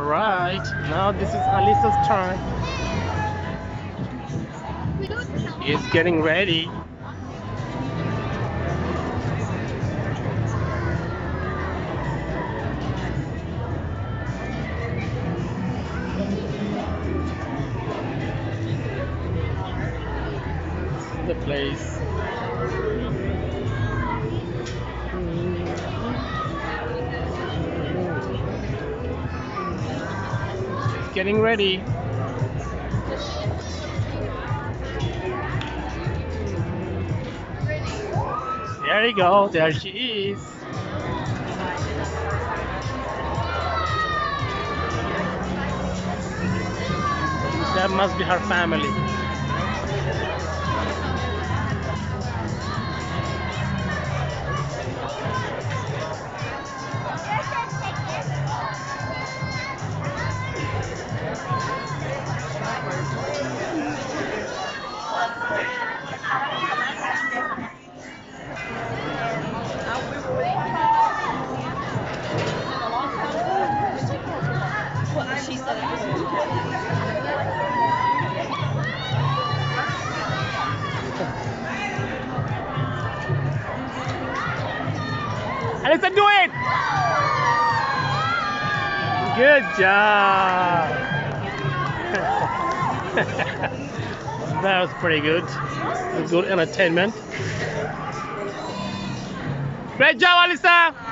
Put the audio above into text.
Alright, now this is Alisa's turn. He's getting ready. the place. Getting ready. There you go, there she is. That must be her family. She said Alisa, do it! Good job! that was pretty good. Good entertainment. Great job, Alisa!